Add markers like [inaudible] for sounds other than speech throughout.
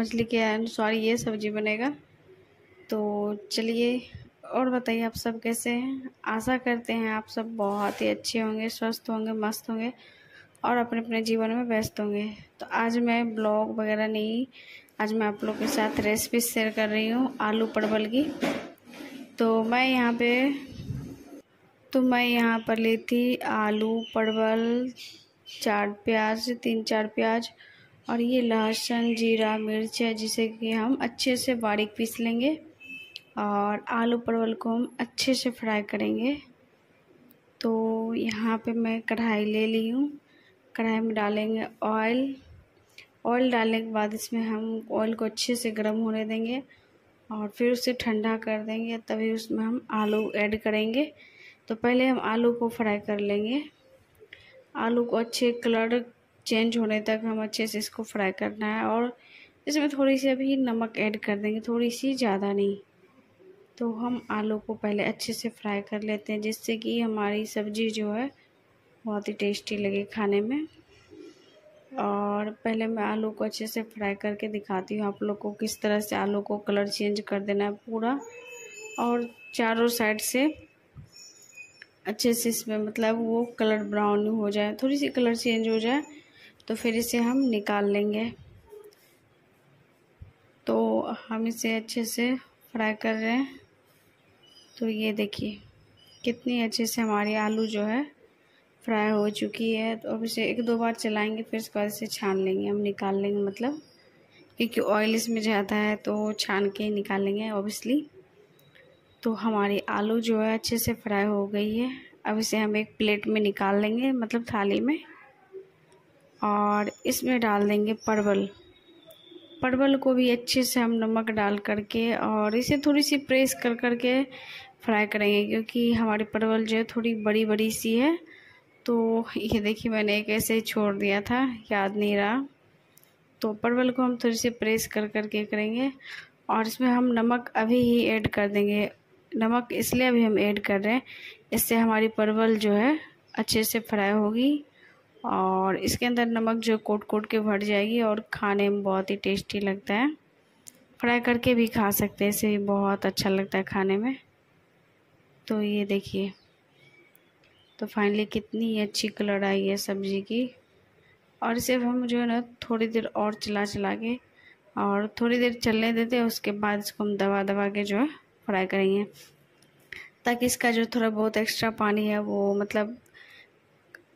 मछली के सॉरी, ये सब्ज़ी बनेगा। तो चलिए, और बताइए आप सब कैसे हैं? आशा करते हैं आप सब बहुत ही अच्छे होंगे, स्वस्थ होंगे, मस्त होंगे और अपने अपने जीवन में व्यस्त होंगे। तो आज मैं ब्लॉग वगैरह नहीं, आज मैं आप लोग के साथ रेसिपी शेयर कर रही हूँ, आलू परवल की। तो मैं यहाँ पे तो मैं यहाँ पर ली थी आलू, परवल, चार प्याज, तीन चार प्याज और ये लहसुन, जीरा, मिर्च है, जिसे कि हम अच्छे से बारीक पीस लेंगे और आलू परवल को हम अच्छे से फ्राई करेंगे। तो यहाँ पे मैं कढ़ाई ले ली हूँ। कढ़ाई में डालेंगे ऑयल। ऑयल डालने के बाद इसमें हम ऑयल को अच्छे से गर्म होने देंगे और फिर उसे ठंडा कर देंगे, तभी उसमें हम आलू ऐड करेंगे। तो पहले हम आलू को फ्राई कर लेंगे। आलू को अच्छे कलर चेंज होने तक हम अच्छे से इसको फ्राई करना है और इसमें थोड़ी सी अभी नमक ऐड कर देंगे, थोड़ी सी ज़्यादा नहीं। तो हम आलू को पहले अच्छे से फ्राई कर लेते हैं, जिससे कि हमारी सब्ज़ी जो है बहुत ही टेस्टी लगे खाने में। और पहले मैं आलू को अच्छे से फ्राई करके दिखाती हूँ आप लोग को किस तरह से आलू को कलर चेंज कर देना है पूरा। और चारों साइड से अच्छे से इसमें मतलब वो कलर ब्राउन हो जाए, थोड़ी सी कलर चेंज हो जाए तो फिर इसे हम निकाल लेंगे। तो हम इसे अच्छे से फ्राई कर रहे हैं। तो ये देखिए, कितनी अच्छे से हमारी आलू जो है फ्राई हो चुकी है। तो अब इसे एक दो बार चलाएँगे, फिर उसके बाद इसे छान लेंगे। हम निकाल लेंगे मतलब क्योंकि ऑयल इसमें ज़्यादा है तो छान के ही निकाल लेंगे ऑब्वियसली तो हमारी आलू जो है अच्छे से फ्राई हो गई है। अब इसे हम एक प्लेट में निकाल लेंगे मतलब थाली में। और इसमें डाल देंगे परवल। परवल को भी अच्छे से हम नमक डाल करके और इसे थोड़ी सी प्रेस कर करके फ्राई करेंगे, क्योंकि हमारी परवल जो है थोड़ी बड़ी बड़ी सी है। तो ये देखिए मैंने एक ऐसे छोड़ दिया था, याद नहीं रहा। तो परवल को हम थोड़ी सी प्रेस कर कर के करेंगे और इसमें हम नमक अभी ही ऐड कर देंगे। नमक इसलिए अभी हम ऐड कर रहे हैं, इससे हमारी परवल जो है अच्छे से फ्राई होगी। और इसके अंदर नमक जो कोट कोट के भर जाएगी और खाने में बहुत ही टेस्टी लगता है। फ्राई करके भी खा सकते हैं, इसे बहुत अच्छा लगता है खाने में। तो ये देखिए तो फाइनली कितनी अच्छी कलर आई है सब्ज़ी की। और इसे हम जो है ना थोड़ी देर और चला चला के और थोड़ी देर चलने देते हैं, उसके बाद इसको हम दबा दबा के जो है फ्राई करेंगे। ताकि इसका जो थोड़ा बहुत एक्स्ट्रा पानी है, वो मतलब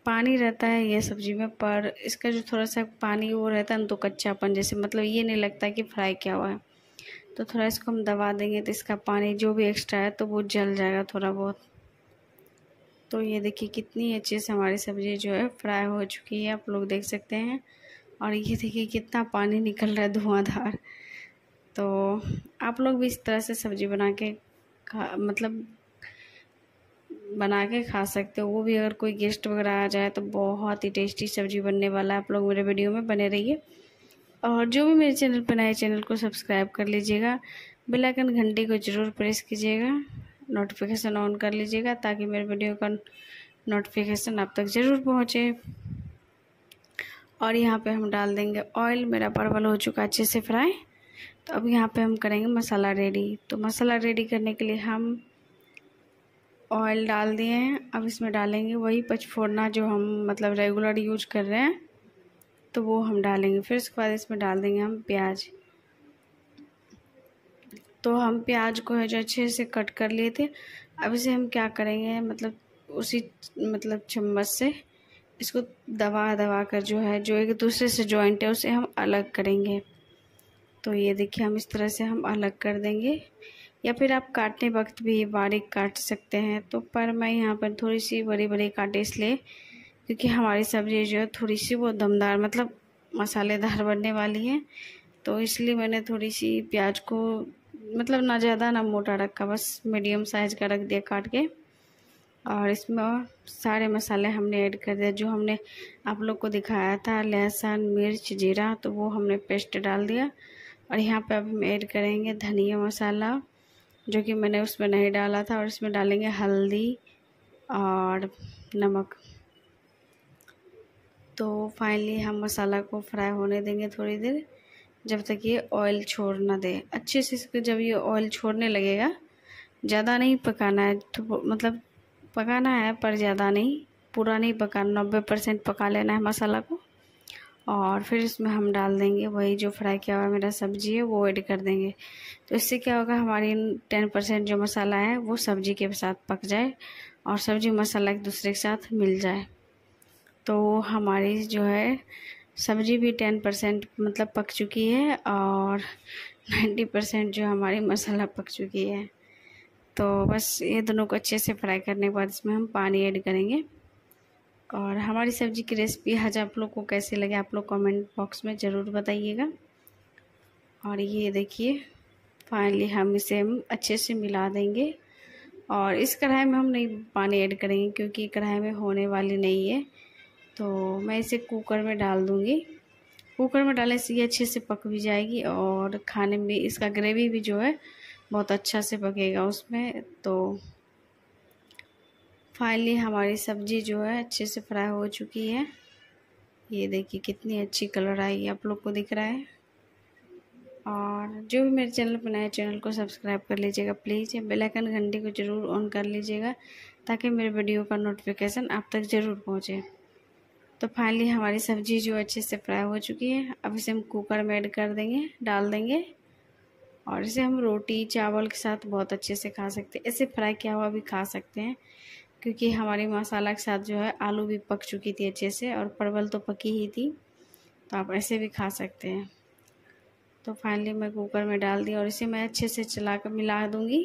पानी रहता है ये सब्ज़ी में, पर इसका जो थोड़ा सा पानी वो रहता है ना तो कच्चापन जैसे मतलब ये नहीं लगता कि फ्राई किया हुआ है। तो थोड़ा इसको हम दबा देंगे तो इसका पानी जो भी एक्स्ट्रा है तो वो जल जाएगा थोड़ा बहुत। तो ये देखिए कितनी अच्छे से हमारी सब्ज़ी जो है फ्राई हो चुकी है, आप लोग देख सकते हैं। और ये देखिए कितना पानी निकल रहा है धुआंधार। तो आप लोग भी इस तरह से सब्ज़ी बना के खा मतलब बना के खा सकते हो। वो भी अगर कोई गेस्ट वगैरह आ जाए तो बहुत ही टेस्टी सब्ज़ी बनने वाला है। आप लोग मेरे वीडियो में बने रहिए। और जो भी मेरे चैनल पर नए चैनल को सब्सक्राइब कर लीजिएगा। बेलाइकन घंटी को ज़रूर प्रेस कीजिएगा। नोटिफिकेशन ऑन कर लीजिएगा ताकि मेरे वीडियो का नोटिफिकेशन आप तक ज़रूर पहुँचे। और यहाँ पे हम डाल देंगे ऑयल मेरा परवल हो चुका अच्छे से फ्राई तो अब यहाँ पे हम करेंगे मसाला रेडी तो मसाला रेडी करने के लिए हम ऑयल डाल दिए हैं। अब इसमें डालेंगे वही पचफोड़ना जो हम मतलब रेगुलर यूज़ कर रहे हैं तो वो हम डालेंगे। फिर उसके बाद इसमें डाल देंगे हम प्याज। तो हम प्याज को है जो अच्छे से कट कर लिए थे। अब इसे हम क्या करेंगे मतलब उसी मतलब चम्मच से इसको दबा दबा कर जो है, जो एक दूसरे से जॉइंट है, उसे हम अलग करेंगे। तो ये देखिए हम इस तरह से हम अलग कर देंगे। या फिर आप काटने वक्त भी बारीक काट सकते हैं। तो पर मैं यहाँ पर थोड़ी सी बड़ी बड़ी काटे इसलिए, क्योंकि हमारी सब्ज़ी जो है थोड़ी सी वो दमदार मतलब मसालेदार [laughs] बनने वाली है। तो इसलिए मैंने थोड़ी सी प्याज को मतलब ना ज़्यादा, ना मोटा रखा, बस मीडियम साइज़ का रख दिया काट के। और इसमें सारे मसाले हमने ऐड कर दिया जो हमने आप लोग को दिखाया था, लहसुन, मिर्च, जीरा तो वो हमने पेस्ट डाल दिया। और यहाँ पे अब हम ऐड करेंगे धनिया मसाला। जो कि मैंने उसमें नहीं डाला था और इसमें डालेंगे हल्दी और नमक। तो फाइनली हम मसाला को फ्राई होने देंगे थोड़ी देर, जब तक ये ऑयल छोड़ ना दे। अच्छे से इसको जब ये ऑयल छोड़ने लगेगा, ज़्यादा नहीं पकाना है तो मतलब पकाना है पर ज़्यादा नहीं, पूरा नहीं पकाना, नब्बे परसेंट पका लेना है मसाला को। और फिर इसमें हम डाल देंगे वही जो फ्राई किया हुआ मेरा सब्ज़ी है, वो ऐड कर देंगे। तो इससे क्या होगा, हमारी टेन परसेंट जो मसाला है, वो सब्ज़ी के साथ पक जाए और सब्ज़ी मसाला एक दूसरे के साथ मिल जाए। तो हमारी जो है, सब्ज़ी भी टेन परसेंट मतलब पक चुकी है और नाइन्टी परसेंट जो हमारी मसाला पक चुकी है। तो बस ये दोनों को अच्छे से फ्राई करने के बाद इसमें हम पानी ऐड करेंगे। और हमारी सब्ज़ी की रेसिपी आज आप लोग को कैसे लगे आप लोग कमेंट बॉक्स में ज़रूर बताइएगा। और ये देखिए, फाइनली हम इसे हम अच्छे से मिला देंगे। और इस कढ़ाई में हम नहीं पानी ऐड करेंगे क्योंकि कढ़ाई में होने वाली नहीं है। तो मैं इसे कुकर में डाल दूँगी। कुकर में डालने से ये अच्छे से पक भी जाएगी और खाने में इसका ग्रेवी भी जो है बहुत अच्छा से पकेगा उसमें। तो फाइनली हमारी सब्ज़ी जो है अच्छे से फ्राई हो चुकी है। ये देखिए कितनी अच्छी कलर आई, आप लोग को दिख रहा है। और जो भी मेरे चैनल पर नए, चैनल को सब्सक्राइब कर लीजिएगा प्लीज़। बेल आइकन घंटी को ज़रूर ऑन कर लीजिएगा ताकि मेरे वीडियो का नोटिफिकेशन आप तक ज़रूर पहुँचे। तो फाइनली हमारी सब्ज़ी जो अच्छे से फ्राई हो चुकी है। अब इसे हम कुकर में ऐड कर देंगे, डाल देंगे। और इसे हम रोटी, चावल के साथ बहुत अच्छे से खा सकते हैं। ऐसे फ्राई किया हुआ भी खा सकते हैं। क्योंकि हमारी मसाला के साथ जो है आलू भी पक चुकी थी अच्छे से और परवल तो पकी ही थी तो आप ऐसे भी खा सकते हैं। तो फाइनली मैं कुकर में डाल दी और इसे मैं अच्छे से चला कर मिला दूँगी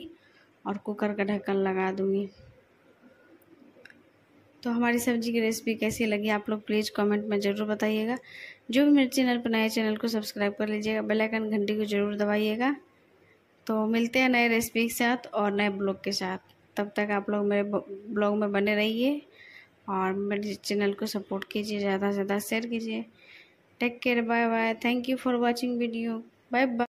और कुकर का ढक्कन लगा दूँगी। तो हमारी सब्ज़ी की रेसिपी कैसी लगी आप लोग प्लीज़ कमेंट में ज़रूर बताइएगा। जो भी मेरे चैनल पर नए चैनल को सब्सक्राइब कर लीजिएगा बेल आइकन घंटी को ज़रूर दबाइएगा। तो मिलते हैं नए रेसिपी के साथ और नए ब्लॉग के साथ। तब तक आप लोग मेरे ब्लॉग में बने रहिए और मेरे चैनल को सपोर्ट कीजिए, ज़्यादा से ज़्यादा शेयर कीजिए। Take care bye bye thank you for watching video bye bye